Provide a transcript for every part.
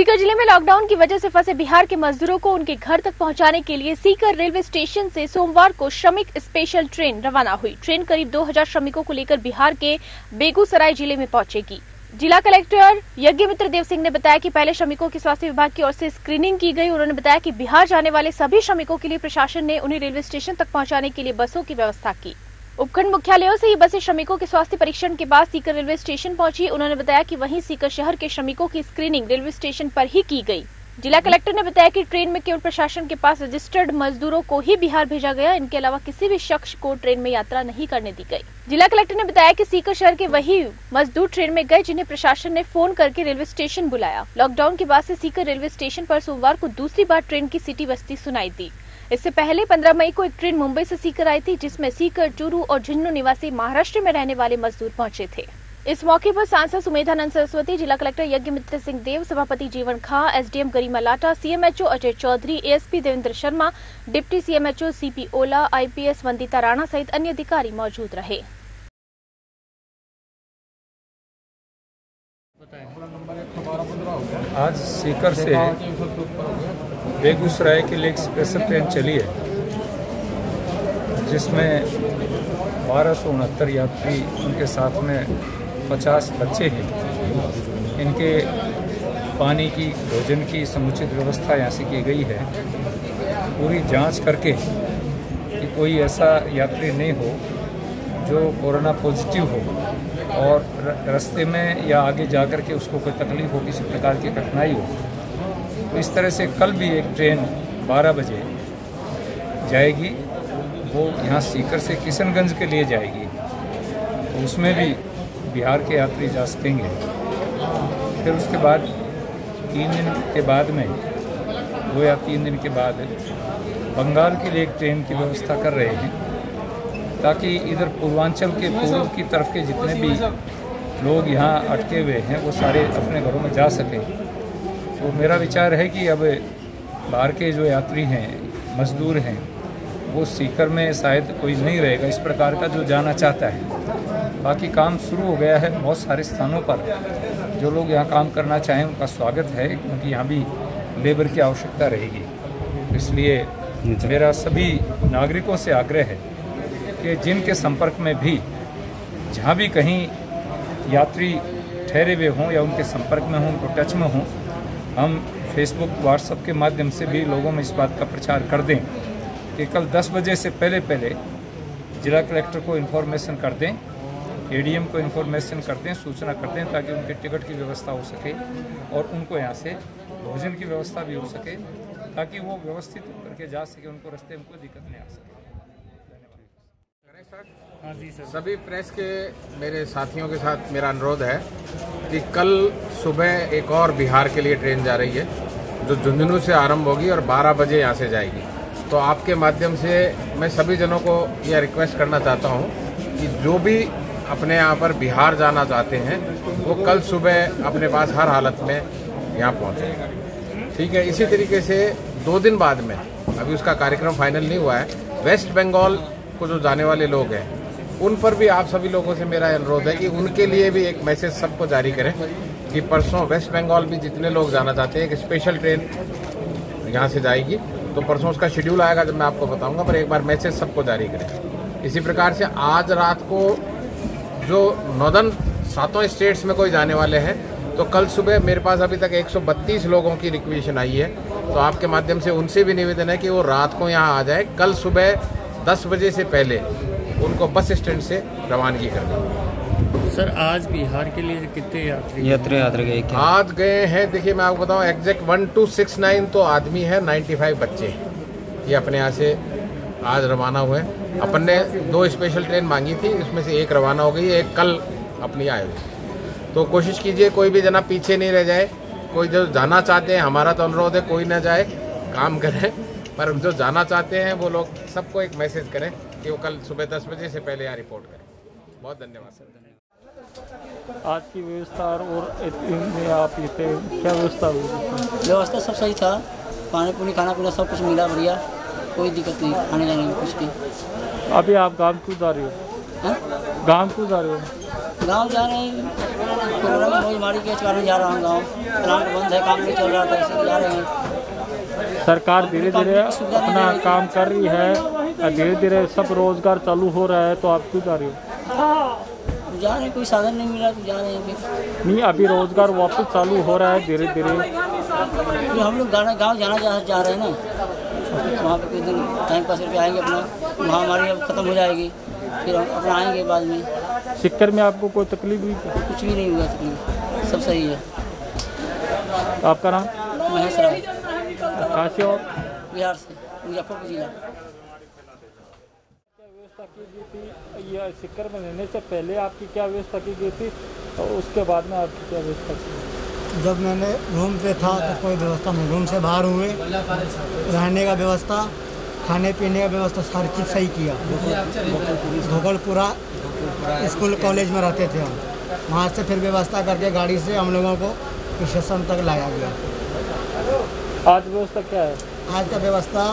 सीकर ज़िले में लॉकडाउन की वजह से फंसे बिहार के मजदूरों को उनके घर तक पहुँचाने के लिए सीकर रेलवे स्टेशन से सोमवार को श्रमिक स्पेशल ट्रेन रवाना हुई। ट्रेन करीब 2000 श्रमिकों को लेकर बिहार के बेगूसराय ज़िले में पहुंचेगी। जिला कलेक्टर यज्ञ मित्र देव सिंह ने बताया कि पहले श्रमिकों की स्वास्थ्य विभाग की ओर से स्क्रीनिंग की गई। उन्होंने बताया कि बिहार जाने वाले सभी श्रमिकों के लिए प्रशासन ने उन्हें रेलवे स्टेशन तक पहुँचाने के लिए बसों की व्यवस्था की। उपखंड मुख्यालयों से ये बसें श्रमिकों के स्वास्थ्य परीक्षण के बाद सीकर रेलवे स्टेशन पहुँची। उन्होंने बताया कि वहीं सीकर शहर के श्रमिकों की स्क्रीनिंग रेलवे स्टेशन पर ही की गई। जिला कलेक्टर ने बताया कि ट्रेन में केवल प्रशासन के पास रजिस्टर्ड मजदूरों को ही बिहार भेजा गया। इनके अलावा किसी भी शख्स को ट्रेन में यात्रा नहीं करने दी गई। जिला कलेक्टर ने बताया कि सीकर शहर के वही मजदूर ट्रेन में गए जिन्हें प्रशासन ने फ़ोन करके रेलवे स्टेशन बुलाया। लॉकडाउन के बाद से सीकर रेलवे स्टेशन पर सोमवार को दूसरी बार ट्रेन की सिटी बस्ती सुनाई दी। इससे पहले 15 मई को एक ट्रेन मुंबई से सीकर आई थी जिसमें सीकर चूरू और झुंझुनू निवासी महाराष्ट्र में रहने वाले मजदूर पहुँचे थे। इस मौके पर सांसद सुमेधानंद सरस्वती जिला कलेक्टर यज्ञ मित्र सिंह देव सभापति जीवन खा SDM Garima Lata CMHO Ajay Chaudhary ASP Devendra Sharma deputy CMHO CP Ola IPS Vandita Rana सहित अन्य अधिकारी मौजूद रहे। आज सीकर से बेगूसराय के लिए एक स्पेशल ट्रेन चली है, जिसमें बारह सौ उनहत्तर यात्री उनके साथ में पचास बच्चे हैं। इनके पानी की, भोजन की समुचित व्यवस्था यहाँ से की गई है। पूरी जाँच करके कि कोई ऐसा यात्री नहीं हो जो कोरोना पॉजिटिव हो और रास्ते में या आगे जा कर के उसको कोई तकलीफ़ हो, किसी प्रकार की कठिनाई हो तो इस तरह से कल भी एक ट्रेन 12 बजे जाएगी। वो यहाँ सीकर से किशनगंज के लिए जाएगी। तो उसमें भी बिहार के यात्री जा सकेंगे। फिर उसके बाद तीन दिन के बाद में, दो या तीन दिन के बाद बंगाल के लिए एक ट्रेन की व्यवस्था कर रहे हैं, ताकि इधर पूर्वांचल के पूर्व की तरफ़ के जितने भी लोग यहाँ अटके हुए हैं, वो सारे अपने घरों में जा सकें। तो मेरा विचार है कि अब बाहर के जो यात्री हैं मजदूर हैं वो सीकर में शायद कोई नहीं रहेगा। इस प्रकार का जो जाना चाहता है। बाकी काम शुरू हो गया है बहुत सारे स्थानों पर। जो लोग यहाँ काम करना चाहें उनका स्वागत है। क्योंकि यहाँ भी लेबर की आवश्यकता रहेगी। इसलिए मेरा सभी नागरिकों से आग्रह है कि जिनके संपर्क में भी जहाँ भी कहीं यात्री ठहरे हुए हों या उनके संपर्क में हों उनको टच में हों हम फेसबुक व्हाट्सएप के माध्यम से भी लोगों में इस बात का प्रचार कर दें कि कल 10 बजे से पहले पहले जिला कलेक्टर को इन्फॉर्मेशन कर दें एडीएम को इन्फॉर्मेशन कर दें सूचना कर दें ताकि उनके टिकट की व्यवस्था हो सके और उनको यहाँ से भोजन की व्यवस्था भी हो सके ताकि वो व्यवस्थित करके जा सके उनको रास्ते में कोई दिक्कत नहीं आ सके। हाँ जी सर। सभी प्रेस के मेरे साथियों के साथ मेरा अनुरोध है कि कल सुबह एक और बिहार के लिए ट्रेन जा रही है, जो झुंझुनू से आरंभ होगी और 12 बजे यहाँ से जाएगी। तो आपके माध्यम से मैं सभी जनों को यह रिक्वेस्ट करना चाहता हूँ कि जो भी अपने यहाँ पर बिहार जाना चाहते हैं, वो कल सुबह अपने पास हर हालत में यहाँ पहुँचे। ठीक है, इसी तरीके से दो दिन बाद में, अभी उसका कार्यक्रम फाइनल नहीं हुआ है वेस्ट बंगाल को जो जाने वाले लोग हैं उन पर भी आप सभी लोगों से मेरा अनुरोध है कि उनके लिए भी एक मैसेज सबको जारी करें कि परसों वेस्ट बंगाल भी जितने लोग जाना चाहते हैं, एक स्पेशल ट्रेन यहाँ से जाएगी। तो परसों उसका शेड्यूल आएगा जब मैं आपको बताऊँगा, पर एक बार मैसेज सबको जारी करें। इसी प्रकार से आज रात को जो नॉर्दर्न सातों स्टेट्स में कोई जाने वाले हैं तो कल सुबह मेरे पास अभी तक 132 लोगों की रिक्वेशन आई है। तो आपके माध्यम से उनसे भी निवेदन है कि वो रात को यहाँ आ जाए। कल सुबह दस बजे से पहले उनको बस स्टैंड से रवानगी कर करनी सर आज बिहार के लिए कितने यात्री यात्री यात्री गए आज गए हैं देखिए मैं आपको बताऊँ exact one two six nine तो आदमी है नाइन्टी फाइव बच्चे। ये अपने यहाँ से आज रवाना हुए अपन ने दो स्पेशल ट्रेन मांगी थी इसमें से एक रवाना हो गई एक कल अपनी आए हुई तो कोशिश कीजिए कोई भी जना पीछे नहीं रह जाए। कोई जो जाना चाहते हैं हमारा तो अनुरोध है कोई ना जाए काम करें। पर जो जाना चाहते हैं वो लोग सबको एक मैसेज करें। कि वो कल सुबह दस बजे से पहले यहाँ रिपोर्ट करें। बहुत धन्यवाद सर। आज की व्यवस्था और आप ये क्या व्यवस्था हुई? व्यवस्था सब सही था। पानी पुनी खाना पीना सब कुछ मिला बढ़िया। कोई दिक्कत नहीं खाने जाने में कुछ की अभी आप गाँव क्यों जा रहे हो? गाँव क्यों जा रहे हो? गाँव जा रहे हैं। कोरोना महामारी के कारण जा रहा हूँ गाँव। प्लांट बंद है काम नहीं चल रहा था इसलिए जा रहे हैं। सरकार धीरे धीरे अपना काम कर रही है। धीरे धीरे सब रोज़गार चालू हो रहा है तो आप क्यों जा रहे हो? जा रहे हैं कोई साधन नहीं मिला तो जा रहे हैं नहीं अभी रोज़गार वापस चालू हो रहा है धीरे धीरे। फिर हम लोग गाना गाँव जाना जा, जा रहे हैं ना। वहाँ पे कुछ दिन टाइम पास करके आएँगे अपना। महामारी अब खत्म हो जाएगी फिर हम अपना आएँगे बाद में। सिक्कर में आपको कोई तकलीफ़ हुई? कुछ भी नहीं हुआ तकलीफ़ सब सही है। आपका नाम? महेश राय कहाँ से हो? बिहार से मुजफ्फरपुर जिला। व्यवस्था की गई थी ये सिक्कर में रहने से पहले आपकी क्या व्यवस्था की गई थी और उसके बाद में आपकी क्या व्यवस्था की? जब मैंने रूम पे था तो कोई व्यवस्था नहीं रूम से बाहर हुए रहने का व्यवस्था खाने पीने का व्यवस्था सारी चीज़ सही किया। भोगलपुरा स्कूल कॉलेज में रहते थे हम। वहाँ से फिर व्यवस्था करके गाड़ी से हम लोगों को स्टेशन तक लाया गया। आज व्यवस्था क्या है? आज का व्यवस्था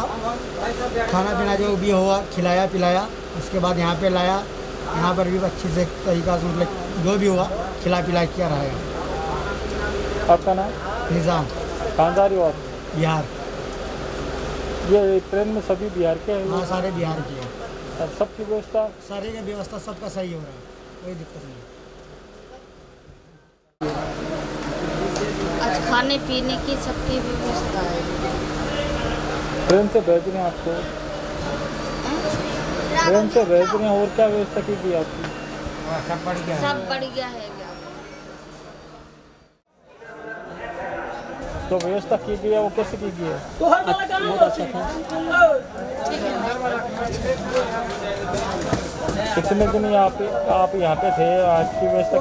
खाना पीना जो भी हुआ खिलाया पिलाया उसके बाद यहाँ पे लाया। यहाँ पर भी अच्छी से तरीका से मतलब जो भी हुआ खिला पिला किया रहेगा आपका नाम? निज़ाम। कहाँ जा रहे हो आप बिहार। ये ट्रेन में सभी बिहार के हैं? हाँ सारे बिहार की है। सबकी व्यवस्था? सारे का व्यवस्था सबका सही हो रहा है कोई दिक्कत नहीं। आज खाने पीने की सबकी व्यवस्था है। ट्रेन से भेज रहे हैं आपको? ट्रेन से भेज रहे हैं और क्या व्यवस्था की गई आपकी? सब बढ़िया है। क्या? जो व्यवस्था की गई है वो कैसे की गई है? बहुत अच्छा था। कितने दिन यहाँ पे आप यहाँ पे थे? आज की व्यवस्था